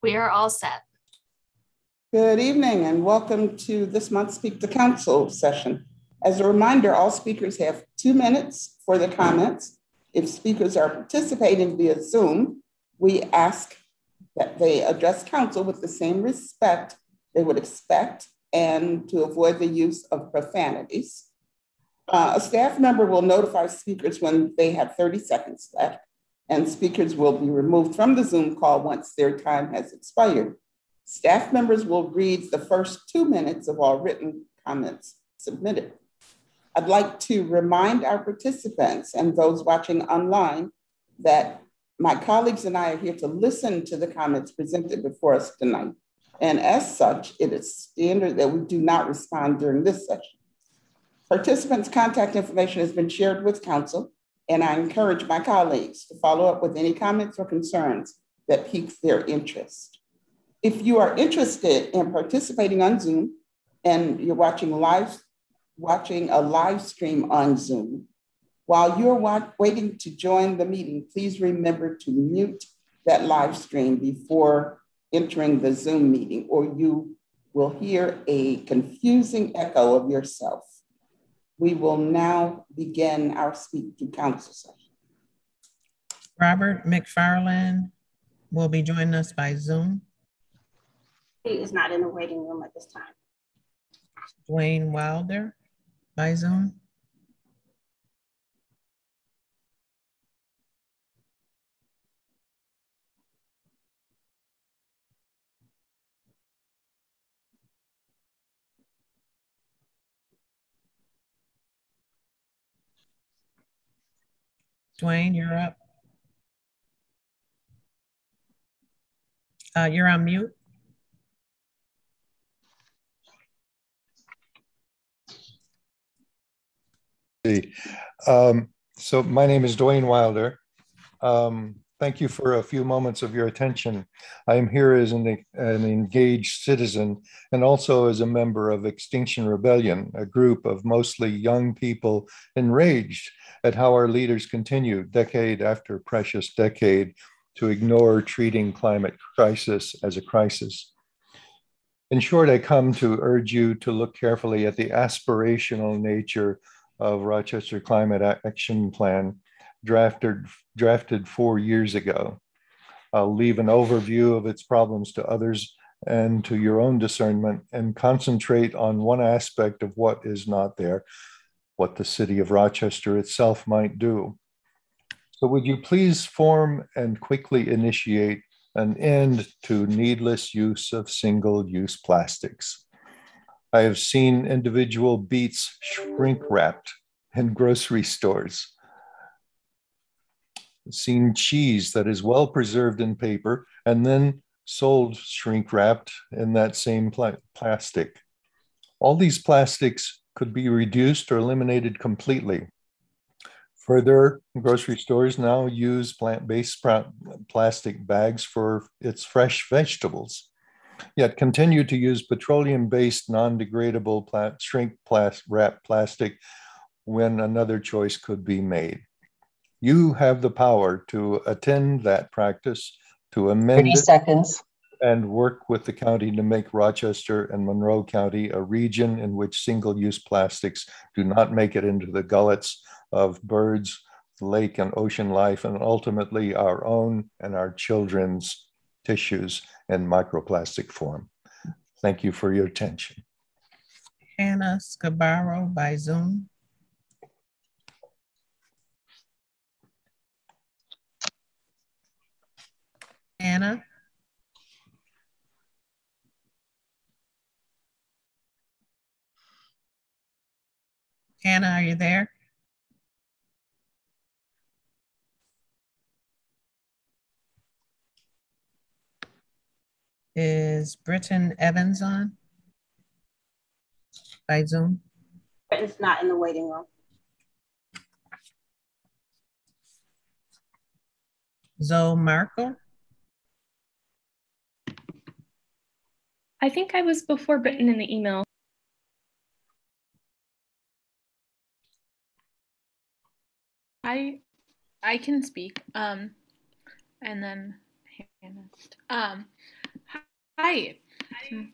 We are all set. Good evening and welcome to this month's Speak to Council session. As a reminder, all speakers have two minutes for the comments. If speakers are participating via Zoom, we ask that they address council with the same respect they would expect and to avoid the use of profanities. Uh, a staff member will notify speakers when they have 30 seconds left, and speakers will be removed from the Zoom call once their time has expired. Staff members will read the first two minutes of all written comments submitted. I'd like to remind our participants and those watching online that my colleagues and I are here to listen to the comments presented before us tonight. And as such, it is standard that we do not respond during this session. Participants' contact information has been shared with council, and I encourage my colleagues to follow up with any comments or concerns that pique their interest. If you are interested in participating on Zoom and you're watching live, watching a live stream on Zoom, while you're waiting to join the meeting, please remember to mute that live stream before entering the Zoom meeting, or you will hear a confusing echo of yourself. We will now begin our Speak to Council session. Robert McFarland will be joining us by Zoom. He is not in the waiting room at this time. Dwayne Wilder by Zoom. Dwayne, you're up. Uh, you're on mute. Um, so my name is Dwayne Wilder. Um, thank you for a few moments of your attention. I am here as an, an, engaged citizen and also as a member of Extinction Rebellion, a group of mostly young people enraged at how our leaders continue decade after precious decade to ignore treating climate crisis as a crisis. In short, I come to urge you to look carefully at the aspirational nature of Rochester Climate Action Plan drafted, drafted four years ago. I'll leave an overview of its problems to others and to your own discernment and concentrate on one aspect of what is not there, what the city of Rochester itself might do. So would you please form and quickly initiate an end to needless use of single-use plastics? I have seen individual beets shrink wrapped in grocery stores seen cheese that is well preserved in paper and then sold shrink wrapped in that same pl plastic. All these plastics could be reduced or eliminated completely. Further, grocery stores now use plant-based plastic bags for its fresh vegetables, yet continue to use petroleum-based non-degradable pla shrink plas wrap plastic when another choice could be made. You have the power to attend that practice, to amend 30 it, seconds. and work with the county to make Rochester and Monroe County a region in which single-use plastics do not make it into the gullets of birds, lake and ocean life, and ultimately our own and our children's tissues in microplastic form. Thank you for your attention. Hannah Scarborough by Zoom. Anna? Anna, are you there? Is Britton Evans on by Zoom? Britton's not in the waiting room. Zoe Markle? I think I was before Britton in the email. I I can speak. Um and then um Hi,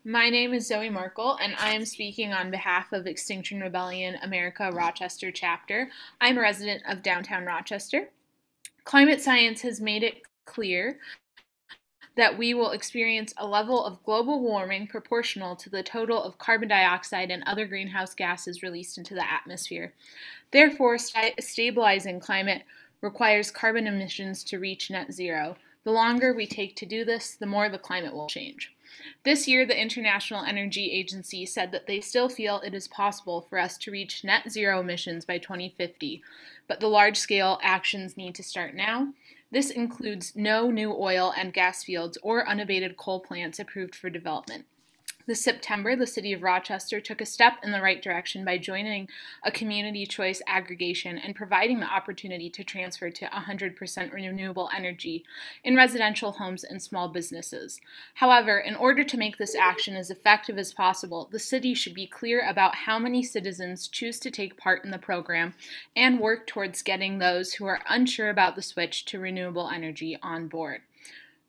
my name is Zoe Markle, and I am speaking on behalf of Extinction Rebellion America Rochester chapter. I'm a resident of downtown Rochester. Climate science has made it clear that we will experience a level of global warming proportional to the total of carbon dioxide and other greenhouse gases released into the atmosphere. Therefore, st- stabilizing climate requires carbon emissions to reach net zero. The longer we take to do this, the more the climate will change. This year, the International Energy Agency said that they still feel it is possible for us to reach net zero emissions by 2050, but the large scale actions need to start now. This includes no new oil and gas fields or unabated coal plants approved for development. This September, the City of Rochester took a step in the right direction by joining a community choice aggregation and providing the opportunity to transfer to 100% renewable energy in residential homes and small businesses. However, in order to make this action as effective as possible, the city should be clear about how many citizens choose to take part in the program and work towards getting those who are unsure about the switch to renewable energy on board.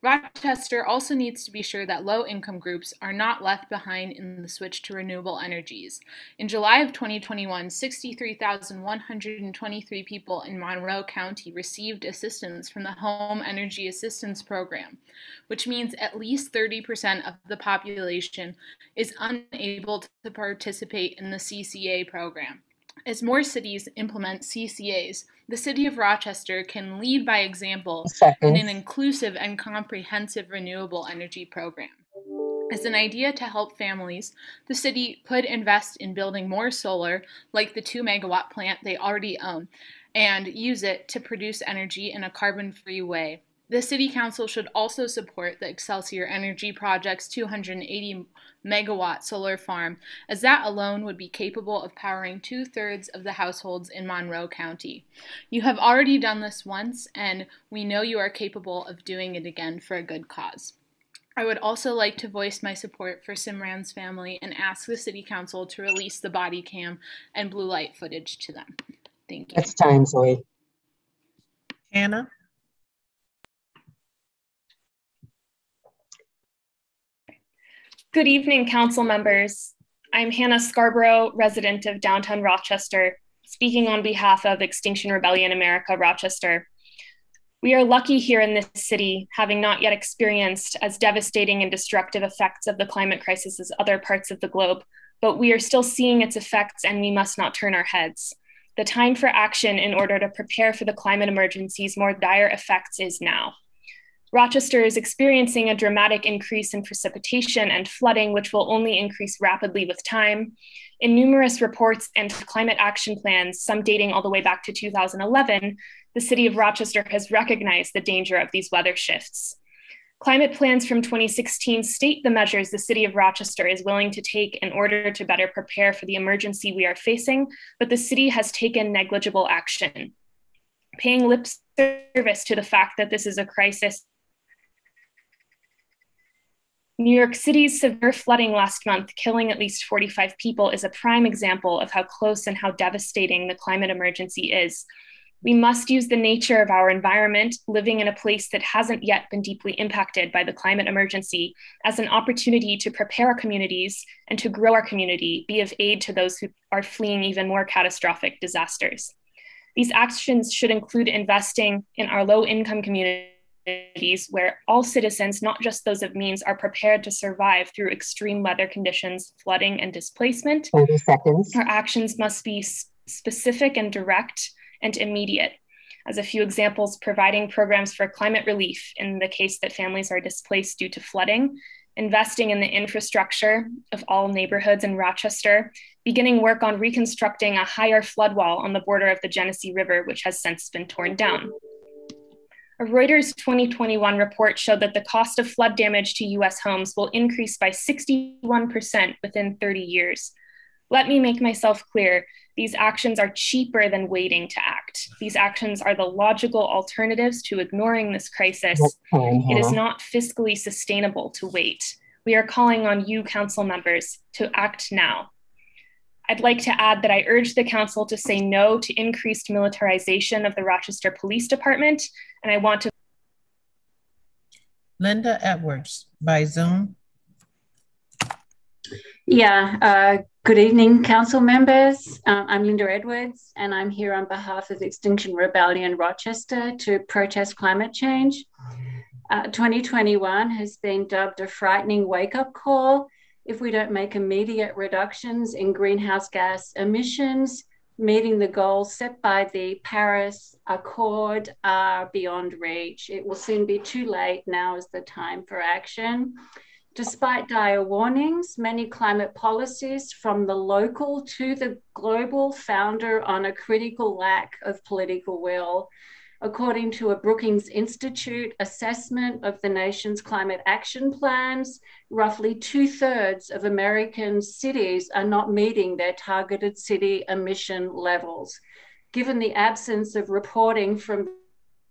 Rochester also needs to be sure that low income groups are not left behind in the switch to renewable energies. In July of 2021, 63,123 people in Monroe County received assistance from the Home Energy Assistance Program, which means at least 30% of the population is unable to participate in the CCA program. As more cities implement CCAs, the City of Rochester can lead by example in an inclusive and comprehensive renewable energy program. As an idea to help families, the city could invest in building more solar, like the 2 megawatt plant they already own, and use it to produce energy in a carbon free way. The City Council should also support the Excelsior Energy Project's 280 megawatt solar farm, as that alone would be capable of powering two thirds of the households in Monroe County. You have already done this once, and we know you are capable of doing it again for a good cause. I would also like to voice my support for Simeon's family and ask the City Council to release the body cam and blue light footage to them. Thank you. It's time, Zoe. Hannah? Good evening, council members. I'm Hannah Scarborough, resident of downtown Rochester, speaking on behalf of Extinction Rebellion America Rochester. We are lucky here in this city, having not yet experienced as devastating and destructive effects of the climate crisis as other parts of the globe, but we are still seeing its effects and we must not turn our heads. The time for action in order to prepare for the climate emergency's more dire effects is now. Rochester is experiencing a dramatic increase in precipitation and flooding, which will only increase rapidly with time. In numerous reports and climate action plans, some dating all the way back to 2011, the city of Rochester has recognized the danger of these weather shifts. Climate plans from 2016 state the measures the city of Rochester is willing to take in order to better prepare for the emergency we are facing, but the city has taken negligible action. Paying lip service to the fact that this is a crisis New York City's severe flooding last month, killing at least 45 people, is a prime example of how close and how devastating the climate emergency is. We must use the nature of our environment, living in a place that hasn't yet been deeply impacted by the climate emergency, as an opportunity to prepare our communities and to grow our community, be of aid to those who are fleeing even more catastrophic disasters. These actions should include investing in our low income communities communities where all citizens, not just those of means, are prepared to survive through extreme weather conditions, flooding, and displacement. 30 seconds. Our actions must be specific and direct and immediate. As a few examples, providing programs for climate relief in the case that families are displaced due to flooding, investing in the infrastructure of all neighborhoods in Rochester, beginning work on reconstructing a higher flood wall on the border of the Genesee River, which has since been torn down. A Reuters 2021 report showed that the cost of flood damage to US homes will increase by 61% within 30 years. Let me make myself clear these actions are cheaper than waiting to act. These actions are the logical alternatives to ignoring this crisis. It is not fiscally sustainable to wait. We are calling on you, council members, to act now. I'd like to add that I urge the council to say no to increased militarization of the Rochester Police Department, and I want to. Linda Edwards by Zoom. Yeah, uh, good evening, council members. Uh, I'm Linda Edwards, and I'm here on behalf of Extinction Rebellion Rochester to protest climate change. Uh, 2021 has been dubbed a frightening wake up call if we don't make immediate reductions in greenhouse gas emissions. Meeting the goals set by the Paris Accord are beyond reach. It will soon be too late. Now is the time for action. Despite dire warnings, many climate policies from the local to the global founder on a critical lack of political will. According to a Brookings Institute assessment of the nation's climate action plans, roughly two thirds of American cities are not meeting their targeted city emission levels. Given the absence of reporting from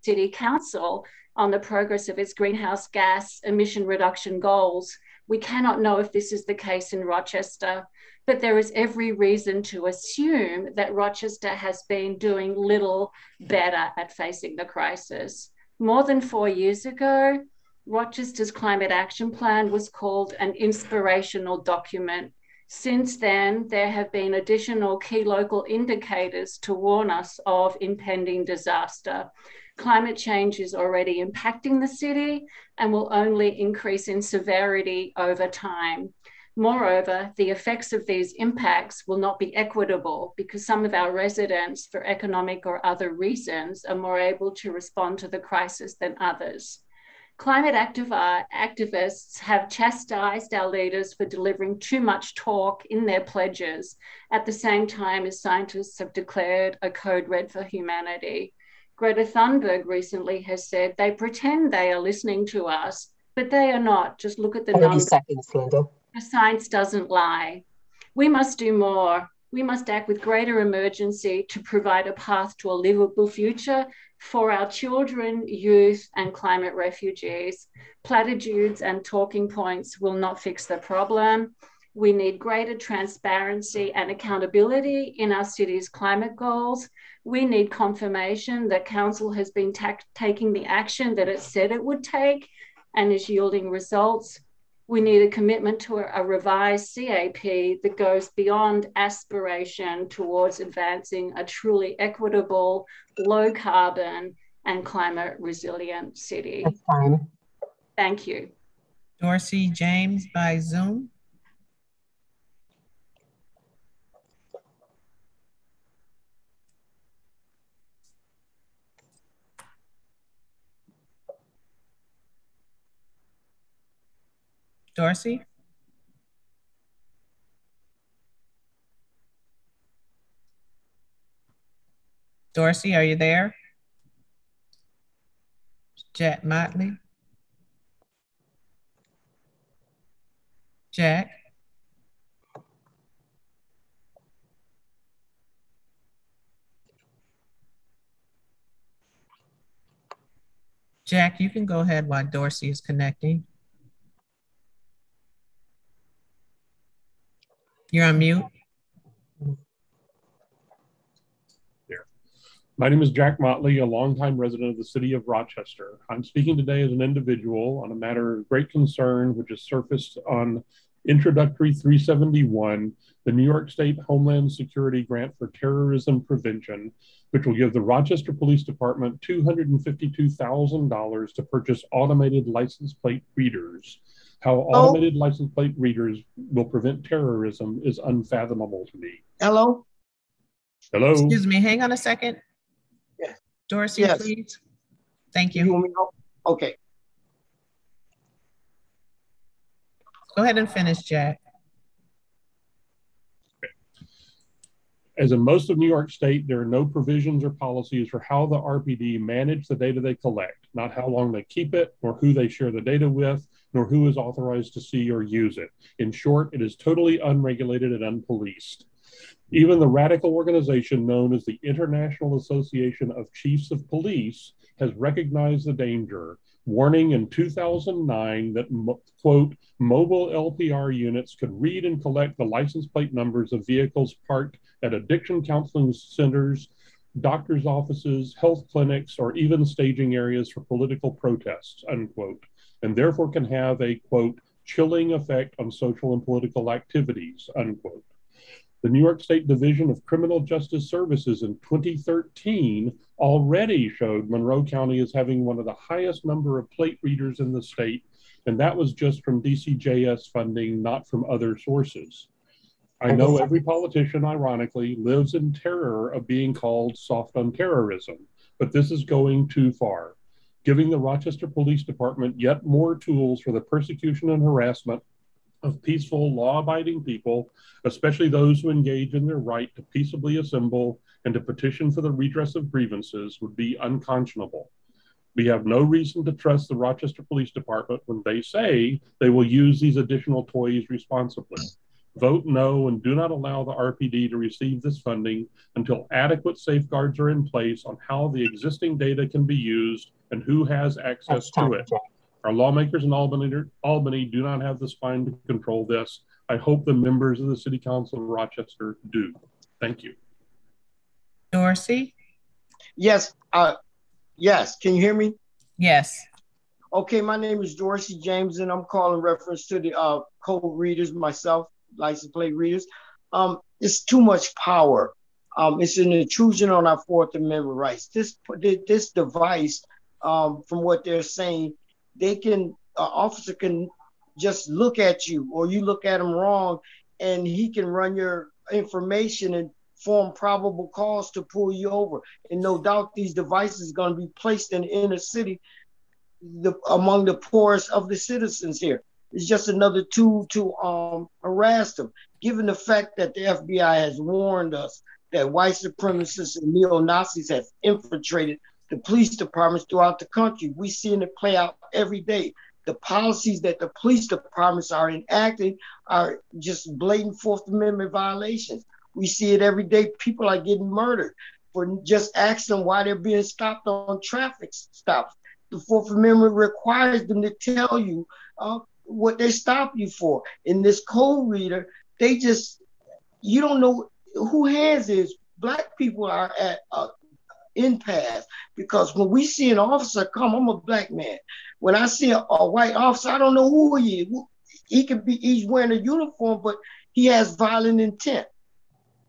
City Council, on the progress of its greenhouse gas emission reduction goals. We cannot know if this is the case in Rochester, but there is every reason to assume that Rochester has been doing little better at facing the crisis. More than four years ago, Rochester's climate action plan was called an inspirational document. Since then, there have been additional key local indicators to warn us of impending disaster. Climate change is already impacting the city and will only increase in severity over time. Moreover, the effects of these impacts will not be equitable because some of our residents, for economic or other reasons, are more able to respond to the crisis than others. Climate activists have chastised our leaders for delivering too much talk in their pledges at the same time as scientists have declared a code red for humanity. Greta Thunberg recently has said they pretend they are listening to us, but they are not. Just look at the 30 numbers. seconds, Linda. Science doesn't lie. We must do more. We must act with greater emergency to provide a path to a livable future for our children, youth, and climate refugees. Platitudes and talking points will not fix the problem. We need greater transparency and accountability in our city's climate goals. We need confirmation that Council has been ta- taking the action that it said it would take and is yielding results. We need a commitment to a, a revised CAP that goes beyond aspiration towards advancing a truly equitable, low carbon, and climate resilient city. That's fine. Thank you. Dorsey James by Zoom. Dorsey? Dorsey, are you there? Jack Motley? Jack? Jack, you can go ahead while Dorsey is connecting. You're on mute. My name is Jack Motley, a longtime resident of the city of Rochester. I'm speaking today as an individual on a matter of great concern, which has surfaced on Introductory 371, the New York State Homeland Security Grant for Terrorism Prevention, which will give the Rochester Police Department $252,000 to purchase automated license plate readers. How automated license plate readers will prevent terrorism is unfathomable to me. Hello? Hello? Excuse me, hang on a second. Yes. Dorsey, Yes. please. Thank You you. want me to- Okay, Go ahead and finish, Jack. As in most of New York State, there are no provisions or policies for how the RPD manage the data they collect, not how long they keep it, nor who they share the data with, nor who is authorized to see or use it. In short, it is totally unregulated and unpoliced. Even the radical organization known as the International Association of Chiefs of Police has recognized the danger, warning in 2009 that, quote, mobile LPR units could read and collect the license plate numbers of vehicles parked at addiction counseling centers, doctors' offices, health clinics, or even staging areas for political protests, unquote, and therefore can have a, quote, chilling effect on social and political activities, unquote. The New York State Division of Criminal Justice Services in 2013 already showed Monroe County as having one of the highest number of plate readers in the state, and that was just from DCJS funding, not from other sources. I know every politician, ironically, lives in terror of being called soft on terrorism, but this is going too far, giving the Rochester Police Department yet more tools for the persecution and harassment of peaceful, law abiding people, especially those who engage in their right to peaceably assemble and to petition for the redress of grievances, would be unconscionable. We have no reason to trust the Rochester Police Department when they say they will use these additional toys responsibly. Vote no and do not allow the RPD to receive this funding until adequate safeguards are in place on how the existing data can be used and who has access to it. Our lawmakers in Albany, Albany do not have the spine to control this. I hope the members of the City Council of Rochester do. Thank you. Dorsey? Yes, uh, yes, can you hear me? Yes. Okay, my name is Dorsey James, and I'm calling reference to the uh, code readers myself, license plate readers. Um, it's too much power. Um, it's an intrusion on our Fourth Amendment rights. This this device, um, from what they're saying, they can an officer can just look at you or you look at him wrong, and he can run your information and form probable cause to pull you over. And no doubt these devices are going to be placed in the inner city the, among the poorest of the citizens here. It's just another tool to um, harass them. Given the fact that the FBI has warned us that white supremacists and neo Nazis have infiltrated the police departments throughout the country, we seeing it play out every day. The policies that the police departments are enacting are just blatant Fourth Amendment violations. We see it every day. People are getting murdered for just asking why they're being stopped on traffic stops. The Fourth Amendment requires them to tell you uh, what they stop you for. In this code reader, they just you don't know who has is. Black people are at a impasse because when we see an officer come, I'm a black man. When I see a, a white officer, I don't know who he is. He could be he's wearing a uniform, but he has violent intent.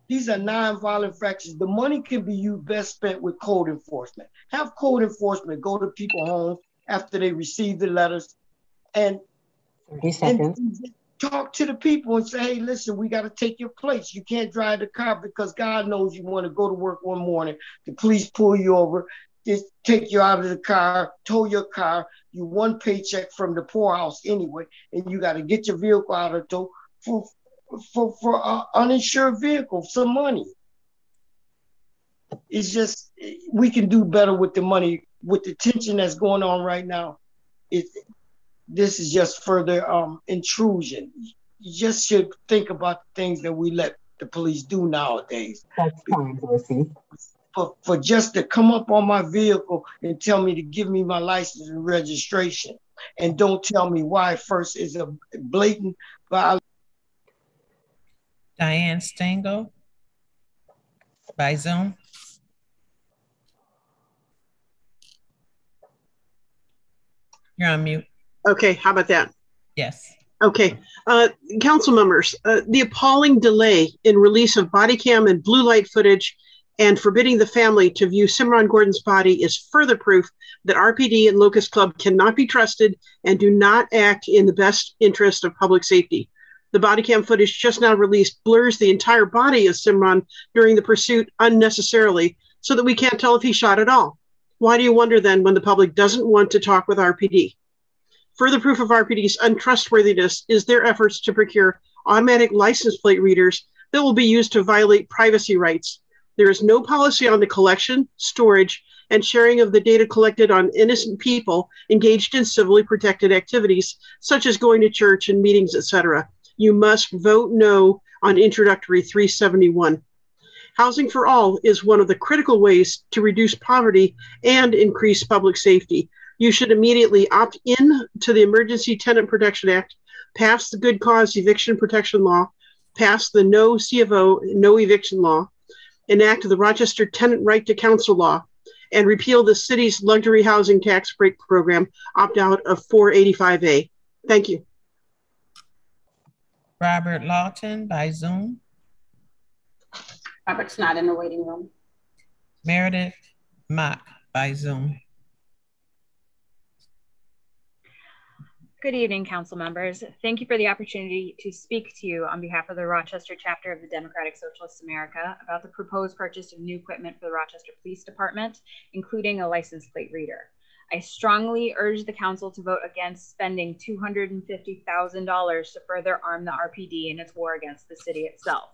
These are non-violent infractions. The money can be used best spent with code enforcement. Have code enforcement go to people homes after they receive the letters and 30 seconds. Talk to the people and say, hey, listen, we got to take your place. You can't drive the car because God knows you want to go to work one morning. The police pull you over, just take you out of the car, tow your car. You one paycheck from the poorhouse anyway, and you got to get your vehicle out of tow for for for uh, uninsured vehicle, some money. It's just we can do better with the money with the tension that's going on right now. It this is just further um, intrusion. You just should think about the things that we let the police do nowadays. That's fine, Dorsey. For, for just to come up on my vehicle and tell me to give me my license and registration and don't tell me why first is a blatant violation. Diane Stengel by Zoom. You're on mute. Okay, how about that? Yes. Okay, uh, council members, uh, the appalling delay in release of body cam and blue light footage and forbidding the family to view Simeon Gordon's body is further proof that RPD and Locust Club cannot be trusted and do not act in the best interest of public safety. The body cam footage just now released blurs the entire body of Simeon during the pursuit unnecessarily so that we can't tell if he shot at all. Why do you wonder then when the public doesn't want to talk with RPD? Further proof of RPD's untrustworthiness is their efforts to procure automatic license plate readers that will be used to violate privacy rights. There is no policy on the collection, storage, and sharing of the data collected on innocent people engaged in civilly protected activities, such as going to church and meetings, etc. You must vote no on Introductory 371. Housing for all is one of the critical ways to reduce poverty and increase public safety you should immediately opt in to the Emergency Tenant Protection Act, pass the Good Cause Eviction Protection Law, pass the No CFO, No Eviction Law, enact the Rochester Tenant Right to Counsel Law, and repeal the city's luxury housing tax break program, opt out of 485A. Thank you. Robert Lawton by Zoom. Robert's not in the waiting room. Meredith Mock by Zoom. Good evening, council members. Thank you for the opportunity to speak to you on behalf of the Rochester chapter of the Democratic Socialists America about the proposed purchase of new equipment for the Rochester Police Department, including a license plate reader. I strongly urge the council to vote against spending $250,000 to further arm the RPD in its war against the city itself.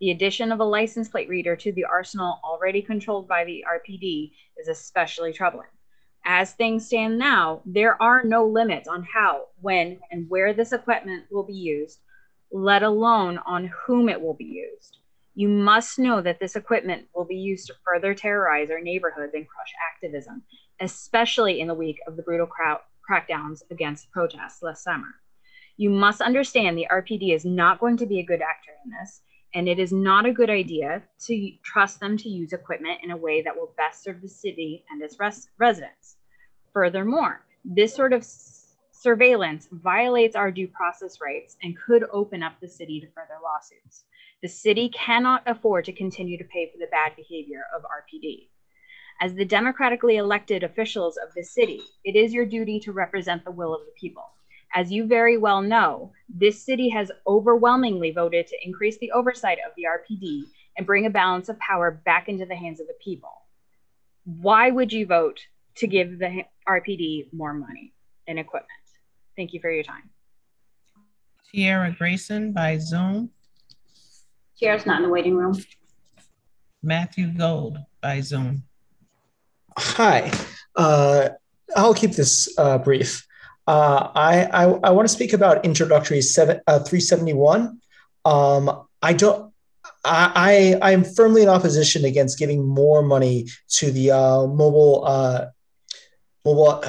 The addition of a license plate reader to the arsenal already controlled by the RPD is especially troubling. As things stand now, there are no limits on how, when, and where this equipment will be used, let alone on whom it will be used. You must know that this equipment will be used to further terrorize our neighborhoods and crush activism, especially in the week of the brutal crackdowns against protests last summer. You must understand the RPD is not going to be a good actor in this, and it is not a good idea to trust them to use equipment in a way that will best serve the city and its res- residents. Furthermore, this sort of surveillance violates our due process rights and could open up the city to further lawsuits. The city cannot afford to continue to pay for the bad behavior of RPD. As the democratically elected officials of the city, it is your duty to represent the will of the people. As you very well know, this city has overwhelmingly voted to increase the oversight of the RPD and bring a balance of power back into the hands of the people. Why would you vote to give the RPD more money and equipment? Thank you for your time. Tiara Grayson by Zoom. Tiara's not in the waiting room. Matthew Gold by Zoom. Hi. Uh, I'll keep this uh, brief. Uh, I, I, I want to speak about introductory seven, uh, 371. Um, I don't. I, I am firmly in opposition against giving more money to the uh, mobile uh, mobile.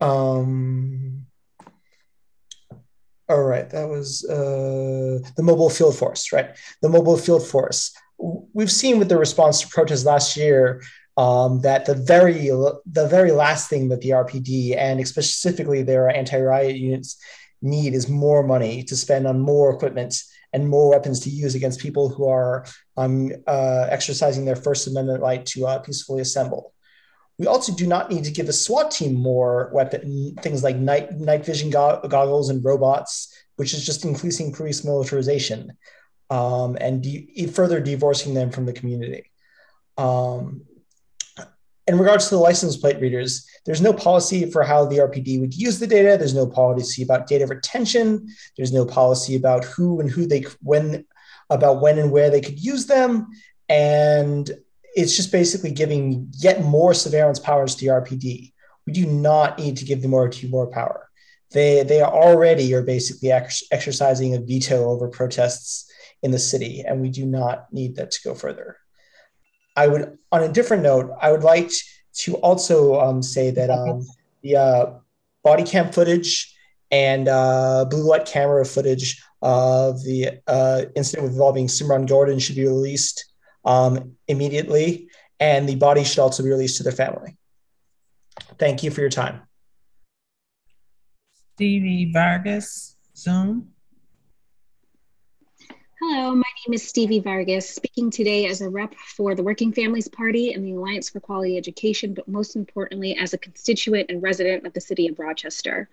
Um, all right, that was uh, the mobile field force, right? The mobile field force. We've seen with the response to protests last year um, that the very the very last thing that the RPD and specifically their anti-riot units need is more money to spend on more equipment and more weapons to use against people who are um, uh, exercising their First Amendment right to uh, peacefully assemble. We also do not need to give the SWAT team more weapon things like night night vision go- goggles and robots, which is just increasing police militarization um, and de- further divorcing them from the community. Um, in regards to the license plate readers, there's no policy for how the RPD would use the data. There's no policy about data retention. There's no policy about who and who they when about when and where they could use them. And it's just basically giving yet more surveillance powers to the RPD. We do not need to give the RPD more power. They they already are basically ex- exercising a veto over protests in the city, and we do not need that to go further. I would, on a different note, I would like to also um, say that um, the uh, body cam footage and uh, blue light camera footage of the uh, incident involving Simeon Gordon should be released um, immediately, and the body should also be released to their family. Thank you for your time. Stevie Vargas, Zoom. Hello, my name is Stevie Vargas, speaking today as a rep for the Working Families Party and the Alliance for Quality Education, but most importantly, as a constituent and resident of the city of Rochester.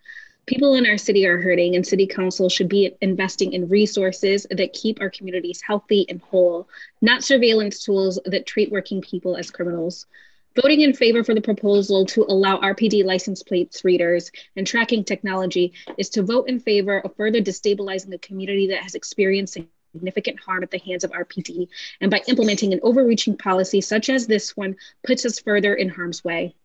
People in our city are hurting, and City Council should be investing in resources that keep our communities healthy and whole, not surveillance tools that treat working people as criminals. Voting in favor for the proposal to allow RPD license plates readers and tracking technology is to vote in favor of further destabilizing a community that has experienced significant harm at the hands of RPD, and by implementing an overreaching policy such as this one puts us further in harm's way.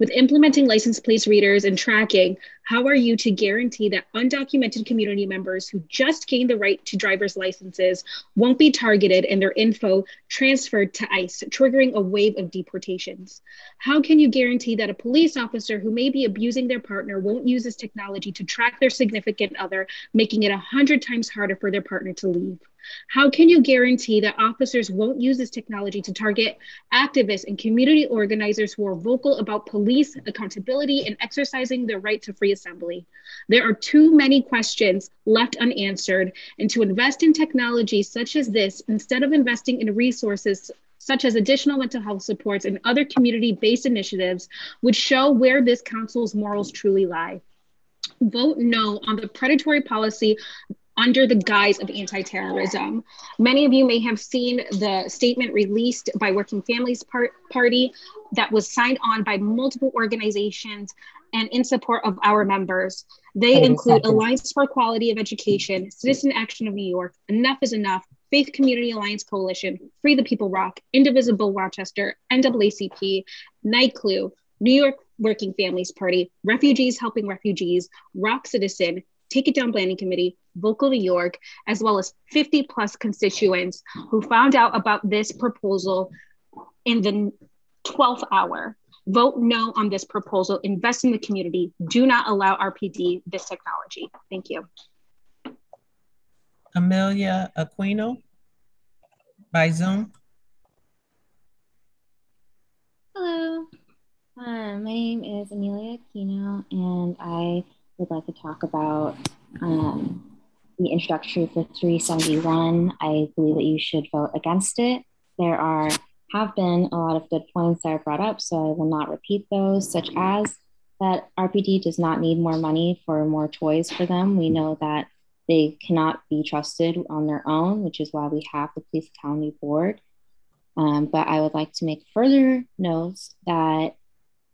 With implementing license plate readers and tracking, how are you to guarantee that undocumented community members who just gained the right to driver's licenses won't be targeted and their info transferred to ICE, triggering a wave of deportations? How can you guarantee that a police officer who may be abusing their partner won't use this technology to track their significant other, making it a hundred times harder for their partner to leave? How can you guarantee that officers won't use this technology to target activists and community organizers who are vocal about police accountability and exercising their right to free Assembly. There are too many questions left unanswered, and to invest in technology such as this instead of investing in resources such as additional mental health supports and other community based initiatives would show where this council's morals truly lie. Vote no on the predatory policy under the guise of anti terrorism. Many of you may have seen the statement released by Working Families Party that was signed on by multiple organizations and in support of our members. They oh, include Alliance for Quality of Education, Citizen Action of New York, Enough is Enough, Faith Community Alliance Coalition, Free the People ROC, Indivisible Rochester, NAACP, NYCLU, New York Working Families Party, Refugees Helping Refugees, ROC Citizen, Take It Down Planning Committee, Vocal New York, as well as 50 plus constituents who found out about this proposal in the 12th hour. Vote no on this proposal. Invest in the community. Do not allow RPD this technology. Thank you. Amelia Aquino by Zoom. Hello, uh, my name is Amelia Aquino, and I would like to talk about um, the introductory for 371. I believe that you should vote against it. There are have been a lot of good points that are brought up, so I will not repeat those, such as that RPD does not need more money for more toys for them. We know that they cannot be trusted on their own, which is why we have the Police Accountability Board. Um, but I would like to make further notes that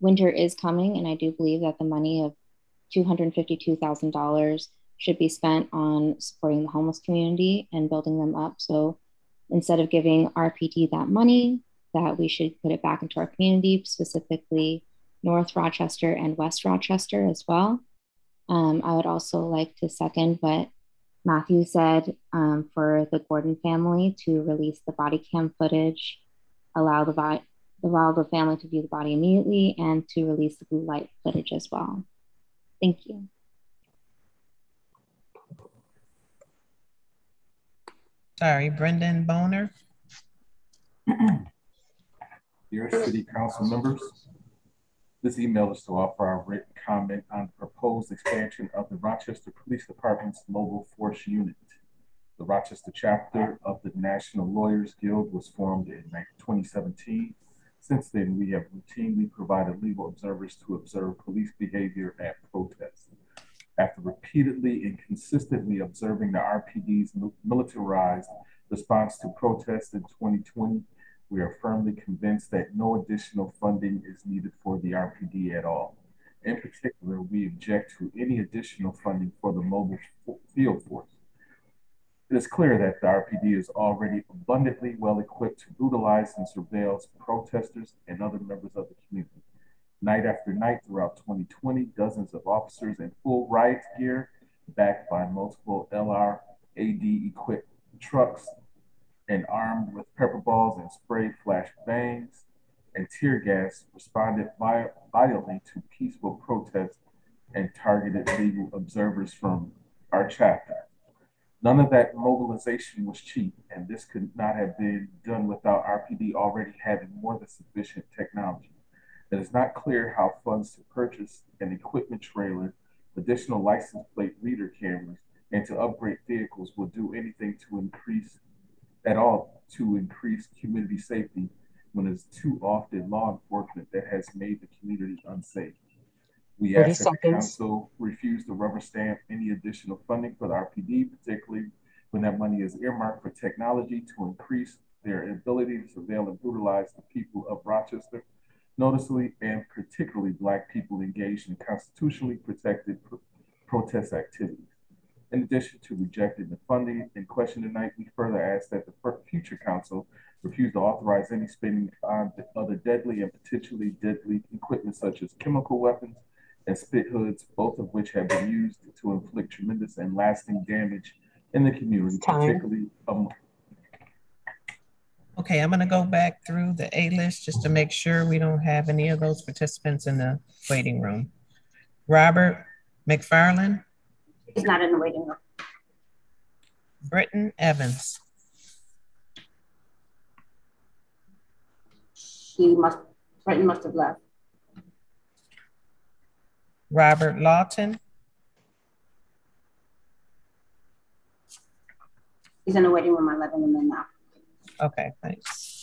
winter is coming, and I do believe that the money of $252,000 should be spent on supporting the homeless community and building them up. So instead of giving RPD that money, that we should put it back into our community, specifically North Rochester and West Rochester as well. Um, I would also like to second what Matthew said um, for the Gordon family to release the body cam footage, allow the, vi- allow the family to view the body immediately, and to release the blue light footage as well. Thank you. Sorry, Brendan Boner. Dear City Council members, this email is to offer our written comment on the proposed expansion of the Rochester Police Department's mobile force unit. The Rochester chapter of the National Lawyers Guild was formed in 2017. Since then, we have routinely provided legal observers to observe police behavior at protests. After repeatedly and consistently observing the RPD's militarized response to protests in 2020, we are firmly convinced that no additional funding is needed for the RPD at all. In particular, we object to any additional funding for the mobile field force. It is clear that the RPD is already abundantly well equipped to brutalize and surveil protesters and other members of the community. Night after night throughout 2020, dozens of officers in full riot gear, backed by multiple LRAD equipped trucks, and armed with pepper balls and spray flash bangs and tear gas, responded violently to peaceful protests and targeted legal observers from our chapter. None of that mobilization was cheap, and this could not have been done without RPD already having more than sufficient technology. It is not clear how funds to purchase an equipment trailer, additional license plate reader cameras, and to upgrade vehicles will do anything to increase at all to increase community safety when it's too often law enforcement that has made the community unsafe. We ask that the council refuse to rubber stamp any additional funding for the RPD, particularly when that money is earmarked for technology to increase their ability to surveil and brutalize the people of Rochester, noticeably and particularly Black people engaged in constitutionally protected pr protest activities. In addition to rejecting the funding in question tonight, we further ask that the future council refuse to authorize any spending on other deadly and potentially deadly equipment such as chemical weapons and spit hoods, both of which have been used to inflict tremendous and lasting damage in the community, particularly um, Okay, I'm gonna go back through the A list just to make sure we don't have any of those participants in the waiting room. Robert McFarland. He's not in the waiting room. Britton Evans. He must, Britton must have left. Robert Lawton, He's in the waiting room. I'm letting him in now. okay, thanks.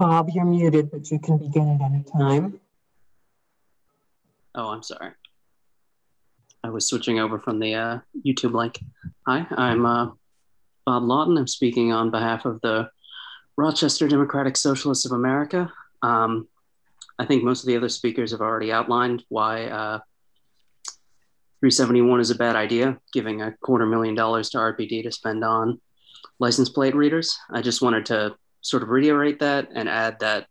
Bob, you're muted, but you can begin at any time. Oh, I'm sorry. I was switching over from the uh, YouTube link. Hi, I'm uh, Bob Lawton. I'm speaking on behalf of the Rochester Democratic Socialists of America. Um, I think most of the other speakers have already outlined why uh, 371 is a bad idea, giving a quarter million dollars to RPD to spend on license plate readers. I just wanted to sort of reiterate that and add that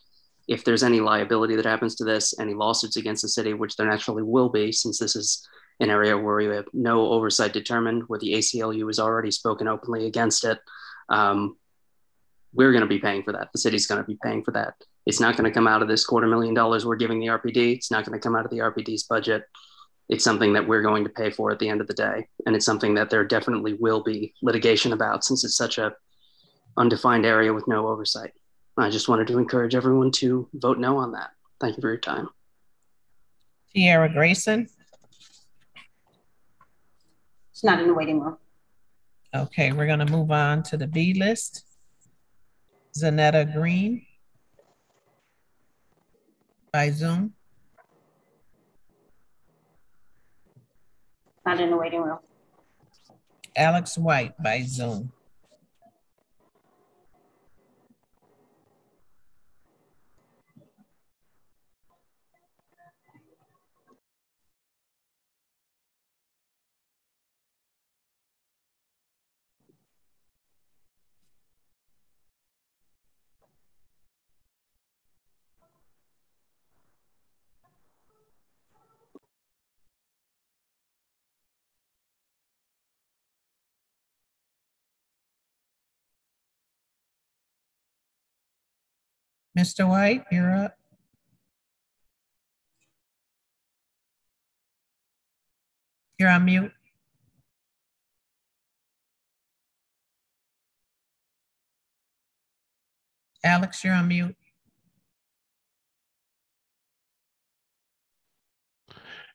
if there's any liability that happens to this, any lawsuits against the city, which there naturally will be, since this is an area where we have no oversight determined, where the ACLU has already spoken openly against it, um, we're going to be paying for that. The city's going to be paying for that. It's not going to come out of this quarter million dollars we're giving the RPD. It's not going to come out of the RPD's budget. It's something that we're going to pay for at the end of the day. And it's something that there definitely will be litigation about since it's such a undefined area with no oversight. I just wanted to encourage everyone to vote no on that. Thank you for your time. Tiara Grayson, He's not in the waiting room. okay, we're gonna move on to the B list. Zanetta Green. By Zoom, Not in the waiting room. Alex White by Zoom. Mr. White, you're up. You're on mute. Alex, you're on mute.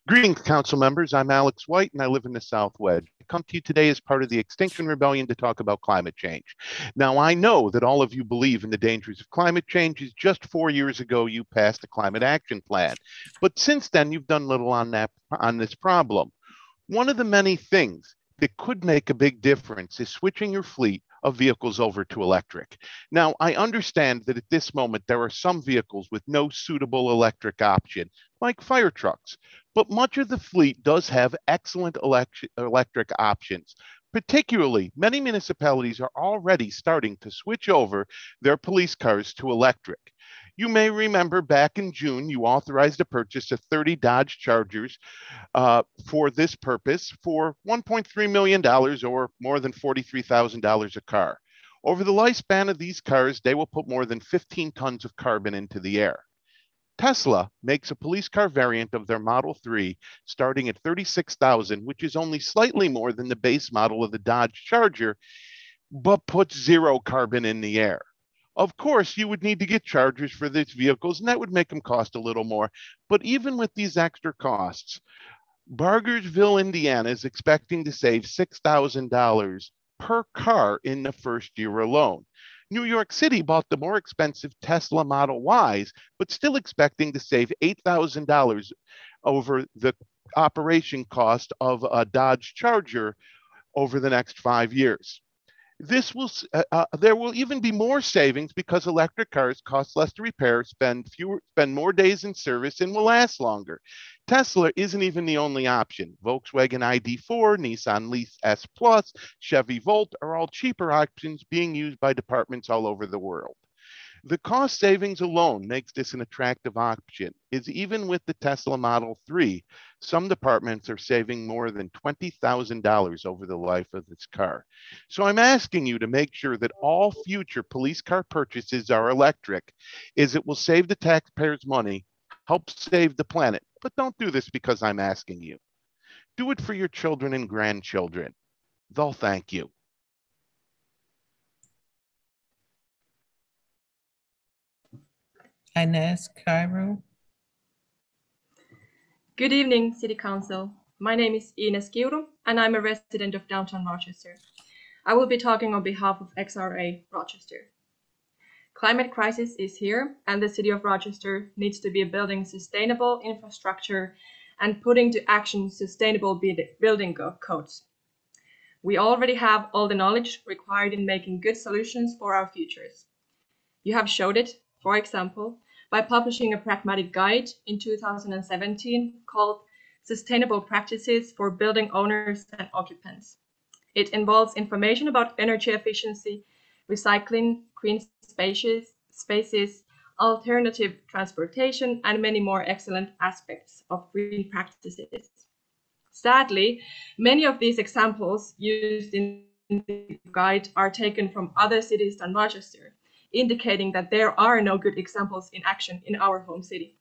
Greetings, council members. I'm Alex White and I live in the South Wedge. I come to you today as part of the Extinction Rebellion to talk about climate change. Now, I know that all of you believe in the dangers of climate change. Just four years ago you passed a climate action plan, but since then you've done little on that on this problem. One of the many things that could make a big difference is switching your fleet of vehicles over to electric. Now, I understand that at this moment there are some vehicles with no suitable electric option, like fire trucks, but much of the fleet does have excellent elect- electric options. Particularly, many municipalities are already starting to switch over their police cars to electric. You may remember back in June, you authorized a purchase of 30 Dodge Chargers uh, for this purpose for $1.3 million or more than $43,000 a car. Over the lifespan of these cars, they will put more than 15 tons of carbon into the air. Tesla makes a police car variant of their Model 3 starting at 36,000, which is only slightly more than the base model of the Dodge Charger, but puts zero carbon in the air. Of course, you would need to get chargers for these vehicles, and that would make them cost a little more. But even with these extra costs, Bargersville, Indiana is expecting to save $6,000 per car in the first year alone. New York City bought the more expensive Tesla Model Ys, but still expecting to save $8,000 over the operation cost of a Dodge Charger over the next five years. This will, uh, uh, there will even be more savings because electric cars cost less to repair, spend fewer, spend more days in service, and will last longer. Tesla isn't even the only option. Volkswagen ID4, Nissan Leaf S Plus, Chevy Volt are all cheaper options being used by departments all over the world. The cost savings alone makes this an attractive option, is even with the Tesla Model 3, some departments are saving more than $20,000 over the life of this car. So I'm asking you to make sure that all future police car purchases are electric, is it will save the taxpayers money, help save the planet. But don't do this because I'm asking you. Do it for your children and grandchildren. They'll thank you. Inez Cairo. Good evening, City Council. My name is Ines Kiuru, and I'm a resident of downtown Rochester. I will be talking on behalf of XRA Rochester. Climate crisis is here, and the City of Rochester needs to be building sustainable infrastructure and putting to action sustainable building codes. We already have all the knowledge required in making good solutions for our futures. You have showed it, for example, by publishing a pragmatic guide in 2017 called Sustainable Practices for Building Owners and Occupants. It involves information about energy efficiency, recycling, green spaces, spaces, alternative transportation, and many more excellent aspects of green practices. Sadly, many of these examples used in the guide are taken from other cities than Rochester, indicating that there are no good examples in action in our home city.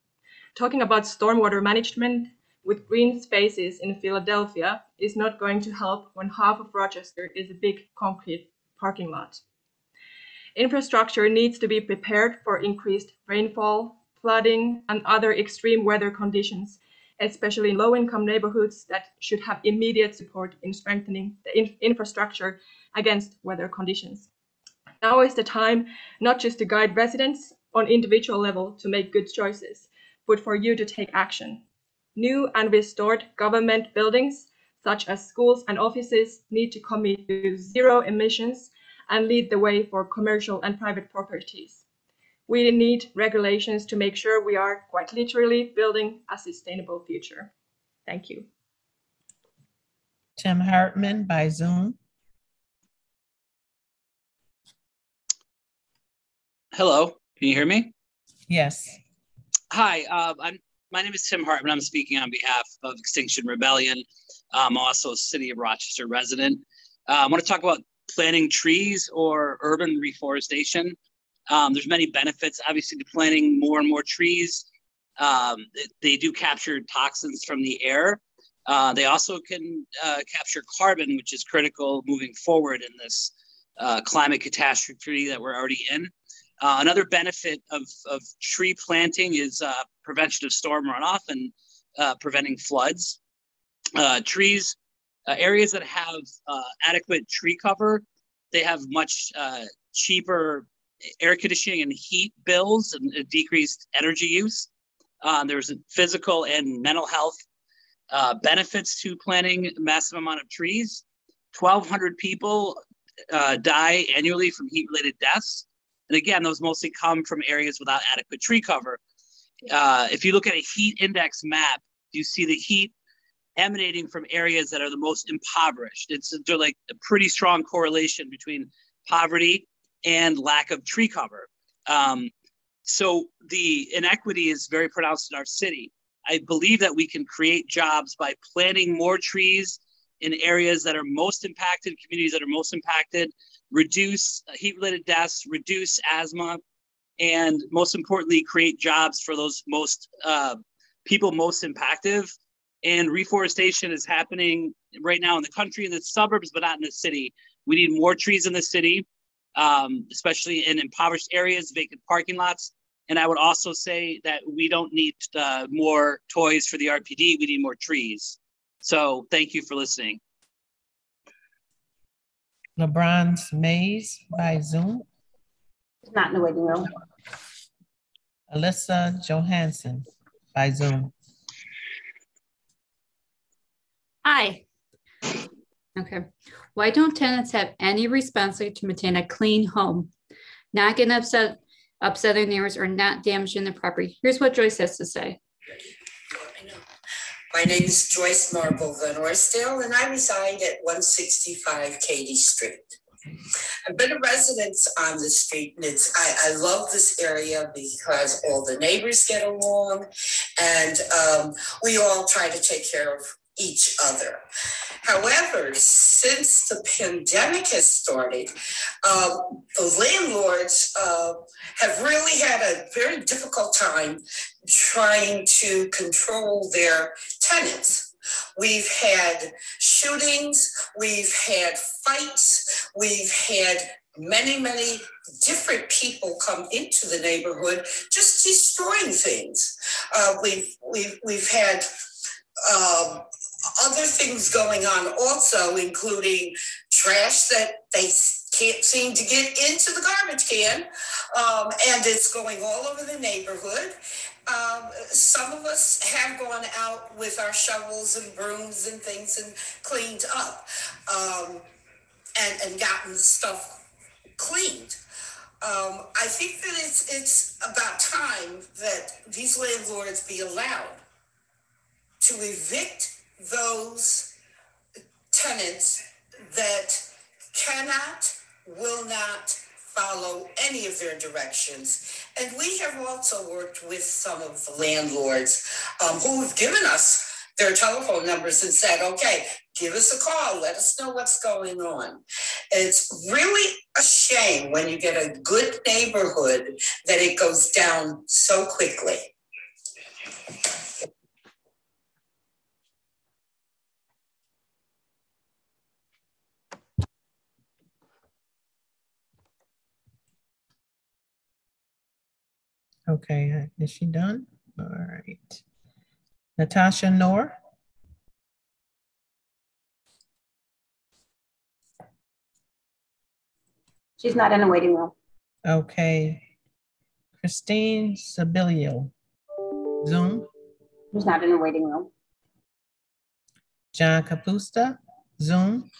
Talking about stormwater management with green spaces in Philadelphia is not going to help when half of Rochester is a big concrete parking lot. Infrastructure needs to be prepared for increased rainfall, flooding, and other extreme weather conditions, especially in low-income neighborhoods that should have immediate support in strengthening the in infrastructure against weather conditions. Now is the time not just to guide residents on individual level to make good choices, but for you to take action. New and restored government buildings, such as schools and offices, need to commit to zero emissions and lead the way for commercial and private properties. We need regulations to make sure we are quite literally building a sustainable future. Thank you. Tim Hartman by Zoom. Hello, can you hear me? Yes. Hi, uh, I'm, my name is Tim Hartman. I'm speaking on behalf of Extinction Rebellion. I'm also a City of Rochester resident. Uh, I want to talk about planting trees or urban reforestation. Um, there's many benefits, obviously, to planting more and more trees. Um, they do capture toxins from the air. Uh, they also can uh, capture carbon, which is critical moving forward in this uh, climate catastrophe that we're already in. Uh, another benefit of, of tree planting is uh, prevention of storm runoff and uh, preventing floods. Trees, uh, areas that have uh, adequate tree cover, they have much cheaper air conditioning and heat bills and decreased energy use. there's physical and mental health benefits to planting a massive amount of trees. 1,200 people die annually from heat-related deaths. And again, those mostly come from areas without adequate tree cover. Uh, if you look at a heat index map, you see the heat emanating from areas that are the most impoverished. It's like a pretty strong correlation between poverty and lack of tree cover. Um, so the inequity is very pronounced in our city. I believe that we can create jobs by planting more trees in areas that are most impacted, communities that are most impacted, reduce heat related deaths, reduce asthma, and most importantly, create jobs for those most uh, people most impacted. And reforestation is happening right now in the country, in the suburbs, but not in the city. We need more trees in the city, um, especially in impoverished areas, vacant parking lots. And I would also say that we don't need uh, more toys for the RPD. We need more trees. So thank you for listening. LeBron's Mays by Zoom. Not in the waiting room. Alyssa Johansson by Zoom. Hi. Okay. Why don't tenants have any responsibility to maintain a clean home, not getting upset, upsetting neighbors, or not damaging the property? Here's what Joyce has to say. My name is Joyce Marble Van Orsdale, and I reside at 165 Katy Street. I've been a resident on the street and it's, I, I love this area because all the neighbors get along and um, we all try to take care of each other. However, since the pandemic has started, uh, the landlords uh, have really had a very difficult time trying to control their tenants. We've had shootings, we've had fights, we've had many, many different people come into the neighborhood just destroying things. Uh, we've, we've, we've had um, other things going on also, including trash that they can't seem to get into the garbage can, um, and it's going all over the neighborhood. Um, some of us have gone out with our shovels and brooms and things and cleaned up um, and, and gotten stuff cleaned. Um, I think that it's it's about time that these landlords be allowed to evict those tenants that cannot, will not follow any of their directions. And we have also worked with some of the landlords um, who have given us their telephone numbers and said, okay, give us a call, let us know what's going on. It's really a shame when you get a good neighborhood that it goes down so quickly. Okay, uh, is she done? All right. Natasha Noor. She's not in the waiting room. Okay. Christine Sabilio. Zoom. She's not in the waiting room. John Capusta. Zoom.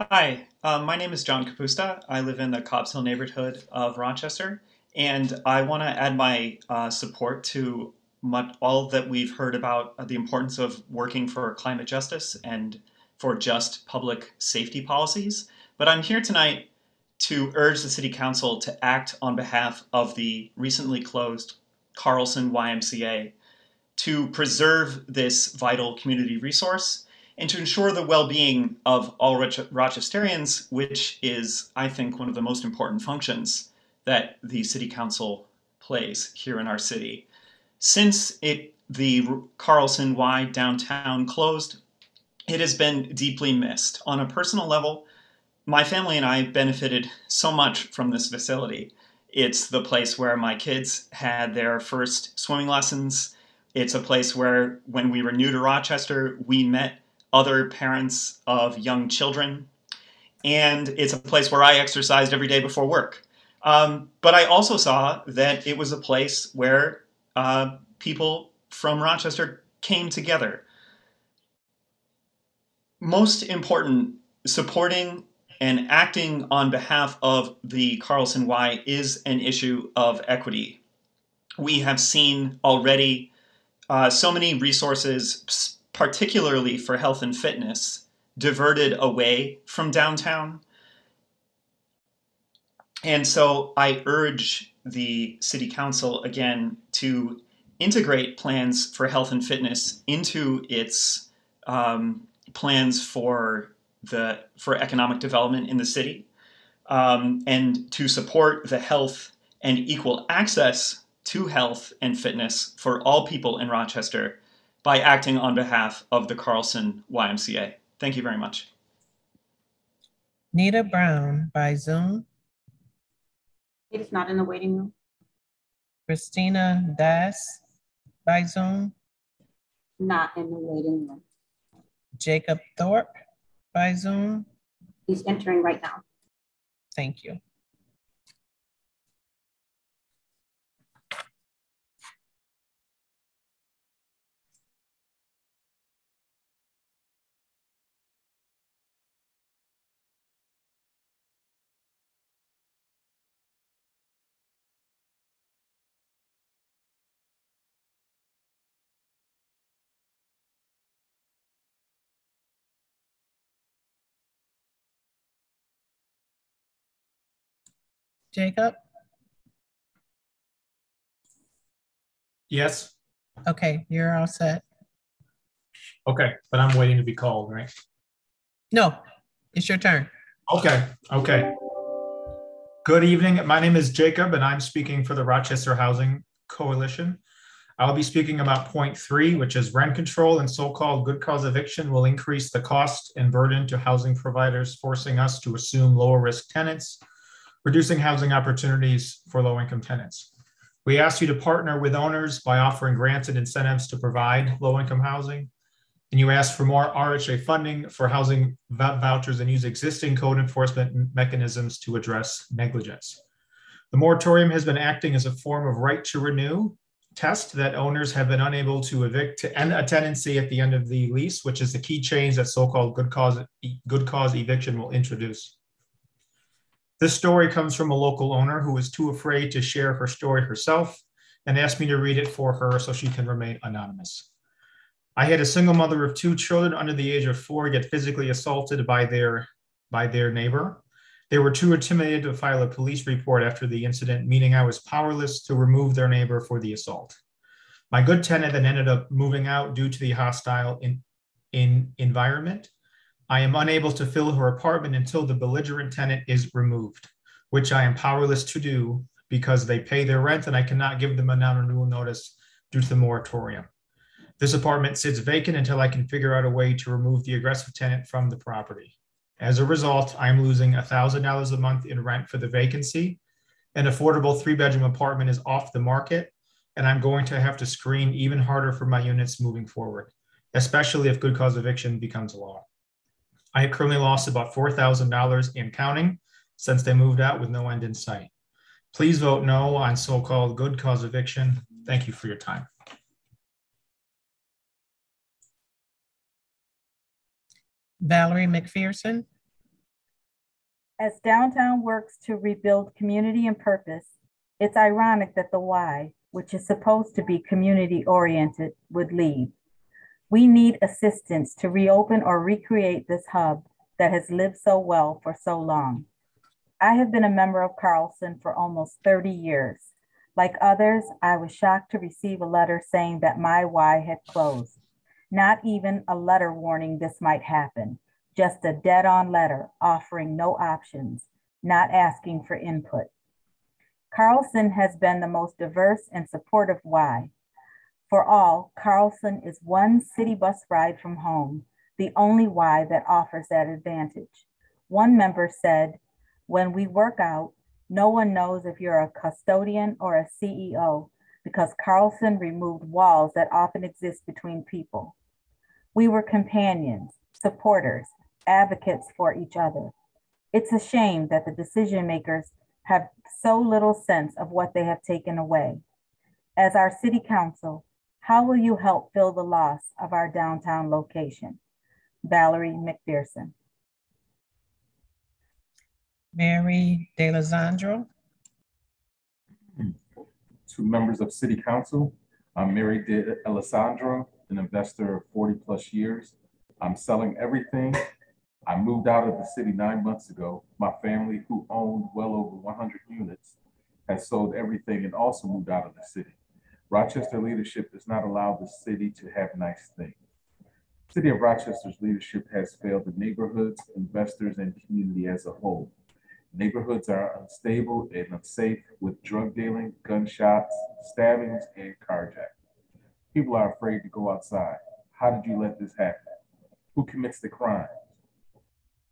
Hi, um, my name is John Capusta. I live in the Cobbs Hill neighborhood of Rochester, and I want to add my uh, support to much, all that we've heard about uh, the importance of working for climate justice and for just public safety policies. But I'm here tonight to urge the City Council to act on behalf of the recently closed Carlson YMCA to preserve this vital community resource and to ensure the well-being of all Rochesterians, which is, I think, one of the most important functions that the City Council plays here in our city. Since it the Carlson Y downtown closed, it has been deeply missed. On a personal level, my family and I benefited so much from this facility. It's the place where my kids had their first swimming lessons. It's a place where, when we were new to Rochester, we met other parents of young children. And it's a place where I exercised every day before work. Um, but I also saw that it was a place where uh, people from Rochester came together. Most important, supporting and acting on behalf of the Carlson Y is an issue of equity. We have seen already uh, so many resources particularly for health and fitness, diverted away from downtown. And so I urge the City Council again to integrate plans for health and fitness into its um, plans for the for economic development in the city, um, and to support the health and equal access to health and fitness for all people in Rochester by acting on behalf of the Carlson YMCA. Thank you very much. Nita Brown by Zoom. Nita's not in the waiting room. Christina Das by Zoom. Not in the waiting room. Jacob Thorpe by Zoom. He's entering right now. Thank you. Jacob? Yes. Okay, you're all set. Okay, but I'm waiting to be called, right? No, it's your turn. Okay, okay. Good evening. My name is Jacob, and I'm speaking for the Rochester Housing Coalition. I'll be speaking about point three, which is rent control and so-called good cause eviction will increase the cost and burden to housing providers, forcing us to assume lower risk tenants, reducing housing opportunities for low income tenants. We ask you to partner with owners by offering grants and incentives to provide low income housing. And you ask for more RHA funding for housing vouchers and use existing code enforcement mechanisms to address negligence. The moratorium has been acting as a form of right to renew test that owners have been unable to evict to end a tenancy at the end of the lease, which is the key change that so-called good cause, good cause eviction will introduce. This story comes from a local owner who was too afraid to share her story herself and asked me to read it for her so she can remain anonymous. I had a single mother of two children under the age of four get physically assaulted by their, by their neighbor. They were too intimidated to file a police report after the incident, meaning I was powerless to remove their neighbor for the assault. My good tenant then ended up moving out due to the hostile in, in environment. I am unable to fill her apartment until the belligerent tenant is removed, which I am powerless to do because they pay their rent and I cannot give them a non-renewal notice due to the moratorium. This apartment sits vacant until I can figure out a way to remove the aggressive tenant from the property. As a result, I'm losing $1,000 a month in rent for the vacancy. An affordable three bedroom apartment is off the market, and I'm going to have to screen even harder for my units moving forward, especially if good cause eviction becomes law. I have currently lost about $4,000 in counting since they moved out with no end in sight. Please vote no on so-called good cause eviction. Thank you for your time. Valerie McPherson. As downtown works to rebuild community and purpose, it's ironic that the Y, which is supposed to be community oriented, would lead. We need assistance to reopen or recreate this hub that has lived so well for so long. I have been a member of Carlson for almost 30 years. Like others, I was shocked to receive a letter saying that my Y had closed. Not even a letter warning this might happen, just a dead on letter offering no options, not asking for input. Carlson has been the most diverse and supportive Y. For all, Carlson is one city bus ride from home, the only Y that offers that advantage. One member said, when we work out, no one knows if you're a custodian or a CEO because Carlson removed walls that often exist between people. We were companions, supporters, advocates for each other. It's a shame that the decision makers have so little sense of what they have taken away. As our city council, how will you help fill the loss of our downtown location? Valerie McPherson. Mary DeLisandro. To members of City Council, I'm Mary De Alessandro, an investor of 40 plus years. I'm selling everything. I moved out of the city nine months ago. My family, who owned well over 100 units, has sold everything and also moved out of the city. Rochester leadership does not allow the city to have nice things. City of Rochester's leadership has failed the neighborhoods, investors, and community as a whole. Neighborhoods are unstable and unsafe with drug dealing, gunshots, stabbings, and carjacking. People are afraid to go outside. How did you let this happen? Who commits the crimes?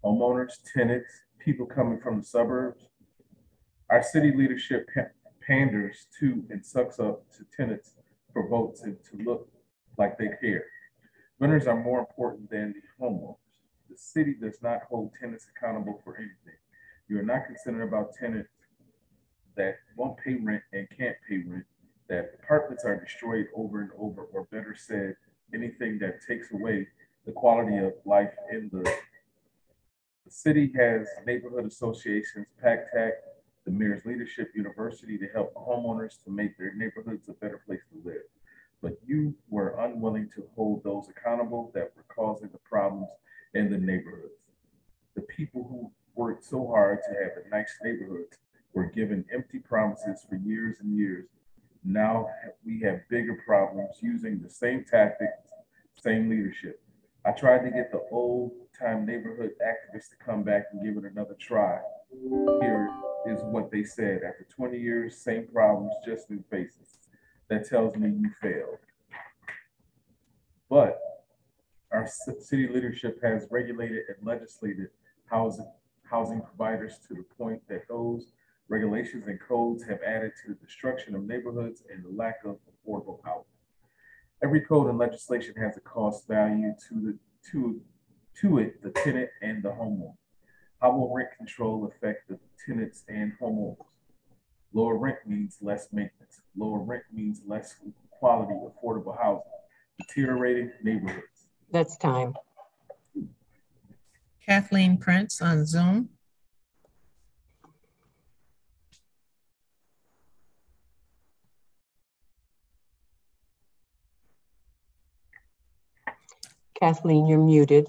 Homeowners, tenants, people coming from the suburbs. Our city leadership panders to and sucks up to tenants for votes and to look like they care. Renters are more important than the homeowners. The city does not hold tenants accountable for anything. You are not concerned about tenants that won't pay rent and can't pay rent, that apartments are destroyed over and over, or better said, anything that takes away the quality of life in the the city has neighborhood associations, PACTAC, the Mayor's Leadership University to help homeowners to make their neighborhoods a better place to live. But you were unwilling to hold those accountable that were causing the problems in the neighborhoods. The people who worked so hard to have a nice neighborhood were given empty promises for years and years. Now we have bigger problems using the same tactics, same leadership. I tried to get the old time neighborhood activists to come back and give it another try. Here is what they said. After 20 years, same problems, just new faces. That tells me you failed. But our city leadership has regulated and legislated housing, housing providers to the point that those regulations and codes have added to the destruction of neighborhoods and the lack of affordable housing. Every code and legislation has a cost value to the to to it, the tenant and the homeowner. How will rent control affect the tenants and homeowners? Lower rent means less maintenance. Lower rent means less quality, affordable housing, deteriorating neighborhoods. That's time. Kathleen Prince on Zoom. Kathleen, you're muted.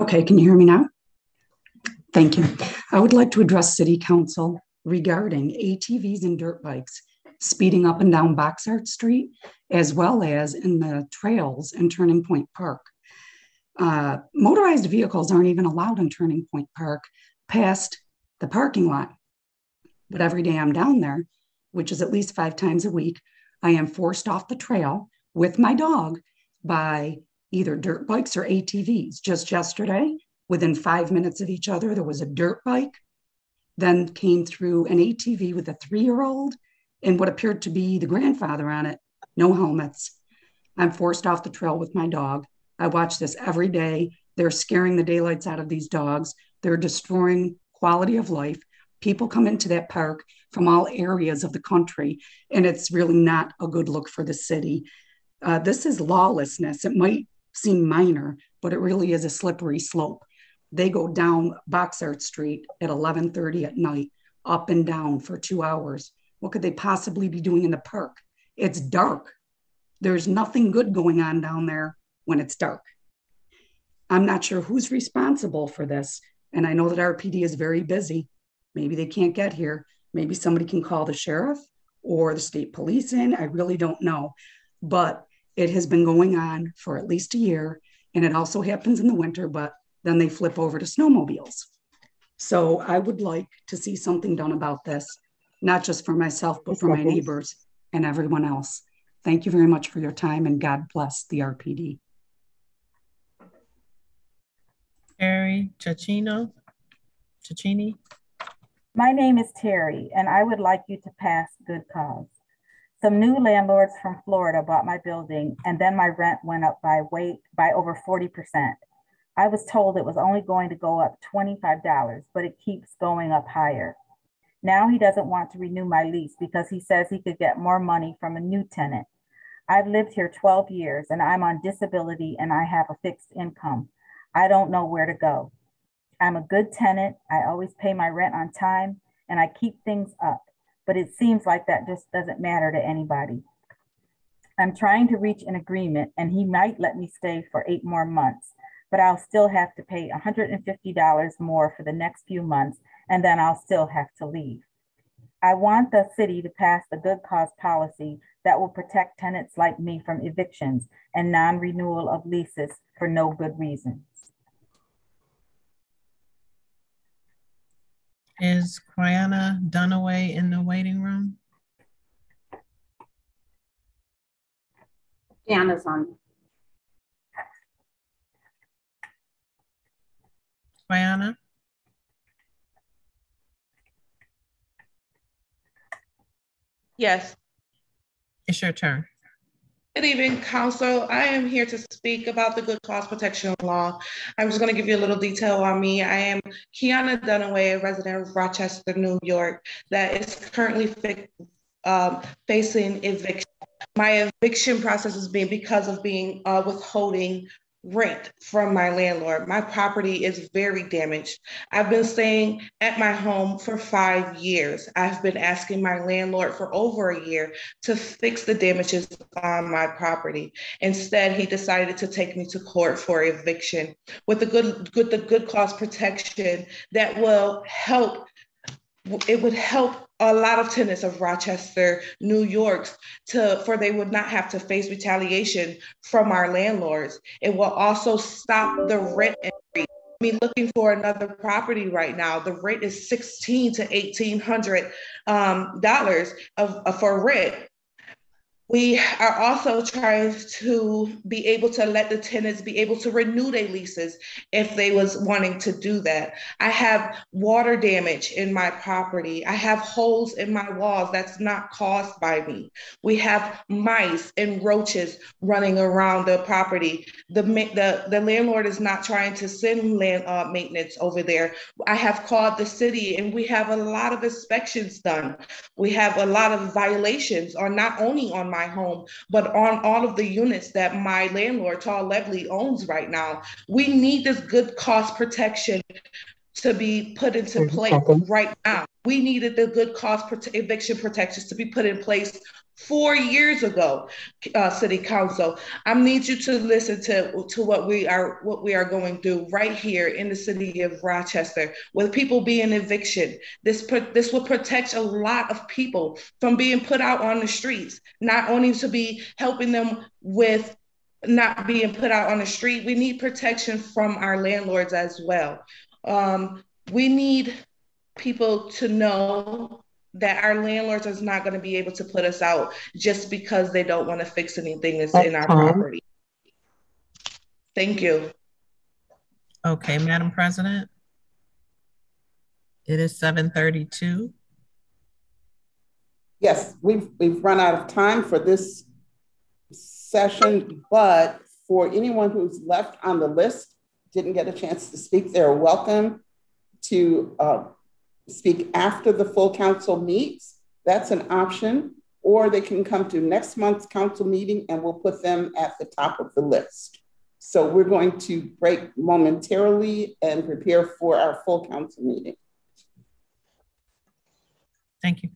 Okay, can you hear me now? Thank you. I would like to address City Council regarding ATVs and dirt bikes speeding up and down Boxart Street, as well as in the trails in Turning Point Park. Uh, motorized vehicles aren't even allowed in Turning Point Park past the parking lot. But every day I'm down there, which is at least five times a week, I am forced off the trail with my dog by either dirt bikes or ATVs. Just yesterday, within five minutes of each other, there was a dirt bike, then came through an ATV with a three year old and what appeared to be the grandfather on it, no helmets. I'm forced off the trail with my dog. I watch this every day. They're scaring the daylights out of these dogs. They're destroying quality of life. People come into that park from all areas of the country, and it's really not a good look for the city. Uh, this is lawlessness. It might seem minor, but it really is a slippery slope. They go down Boxart Street at 11:30 at night, up and down for two hours. What could they possibly be doing in the park? It's dark. There's nothing good going on down there when it's dark. I'm not sure who's responsible for this. And I know that RPD is very busy. Maybe they can't get here. Maybe somebody can call the sheriff or the state police in. I really don't know. But it has been going on for at least a year. And it also happens in the winter, but then they flip over to snowmobiles. So I would like to see something done about this not just for myself, but for my neighbors and everyone else. Thank you very much for your time and God bless the RPD. Terry Chachino, Chachini. My name is Terry, and I would like you to pass good cause. Some new landlords from Florida bought my building, and then my rent went up by weight by over 40%. I was told it was only going to go up $25, but it keeps going up higher. Now he doesn't want to renew my lease because he says he could get more money from a new tenant. I've lived here 12 years and I'm on disability and I have a fixed income. I don't know where to go. I'm a good tenant. I always pay my rent on time and I keep things up, but it seems like that just doesn't matter to anybody. I'm trying to reach an agreement and he might let me stay for eight more months, but I'll still have to pay $150 more for the next few months and then I'll still have to leave. I want the city to pass the good cause policy that will protect tenants like me from evictions and non-renewal of leases for no good reasons. Is Quiana Dunaway in the waiting room? Deanna's on. Quiana? Yes. It's your turn. Good evening, Council. I am here to speak about the Good Cause Protection Law. I'm just going to give you a little detail on me. I am Kiana Dunaway, a resident of Rochester, New York, that is currently um, facing eviction. My eviction process is being because of being uh, withholding rent from my landlord. My property is very damaged. I've been staying at my home for five years. I've been asking my landlord for over a year to fix the damages on my property. Instead, he decided to take me to court for eviction with the good, good the good cause protection that will help it would help a lot of tenants of Rochester, New York, to for they would not have to face retaliation from our landlords. It will also stop the rent increase. I mean, looking for another property right now, the rate is sixteen to eighteen hundred um, dollars of, of for rent. We are also trying to be able to let the tenants be able to renew their leases if they was wanting to do that. I have water damage in my property. I have holes in my walls that's not caused by me. We have mice and roaches running around the property. The, the, the landlord is not trying to send land uh, maintenance over there. I have called the city and we have a lot of inspections done. We have a lot of violations on not only on my my home, but on all of the units that my landlord, Tall Levely, owns right now. We need this good cost protection to be put into place right now. We needed the good cost prote- eviction protections to be put in place four years ago, uh, City Council. I need you to listen to, to what we are what we are going through right here in the city of Rochester, with people being eviction. This this will protect a lot of people from being put out on the streets. Not only to be helping them with not being put out on the street, we need protection from our landlords as well. Um, we need people to know that our landlords is not going to be able to put us out just because they don't want to fix anything that's in our property. Thank you. Okay, Madam President. It is 732. Yes, we've we've run out of time for this session, but for anyone who's left on the list, didn't get a chance to speak, they're welcome to uh, speak after the full council meets. That's an option. Or they can come to next month's council meeting and we'll put them at the top of the list. So we're going to break momentarily and prepare for our full council meeting. Thank you.